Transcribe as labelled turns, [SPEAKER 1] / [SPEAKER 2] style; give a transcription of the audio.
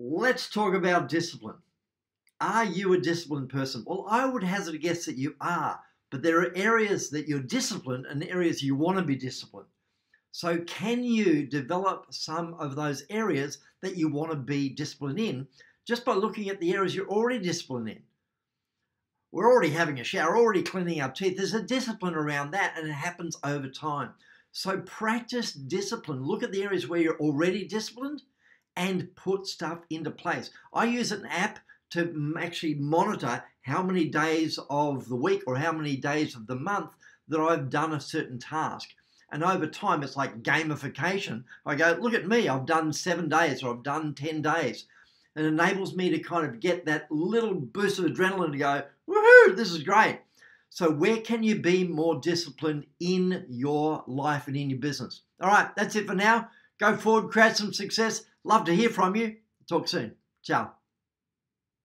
[SPEAKER 1] Let's talk about discipline. Are you a disciplined person? Well, I would hazard a guess that you are, but there are areas that you're disciplined and areas you want to be disciplined. So, can you develop some of those areas that you want to be disciplined in just by looking at the areas you're already disciplined in? We're already having a shower, already cleaning our teeth. There's a discipline around that, and it happens over time. So, practice discipline. Look at the areas where you're already disciplined and put stuff into place. I use an app to actually monitor how many days of the week or how many days of the month that I've done a certain task. And over time, it's like gamification. I go, look at me, I've done seven days or I've done 10 days. It enables me to kind of get that little boost of adrenaline to go, woohoo, this is great. So, where can you be more disciplined in your life and in your business? All right, that's it for now. Go forward, create some success. Love to hear from you. Talk soon. Ciao.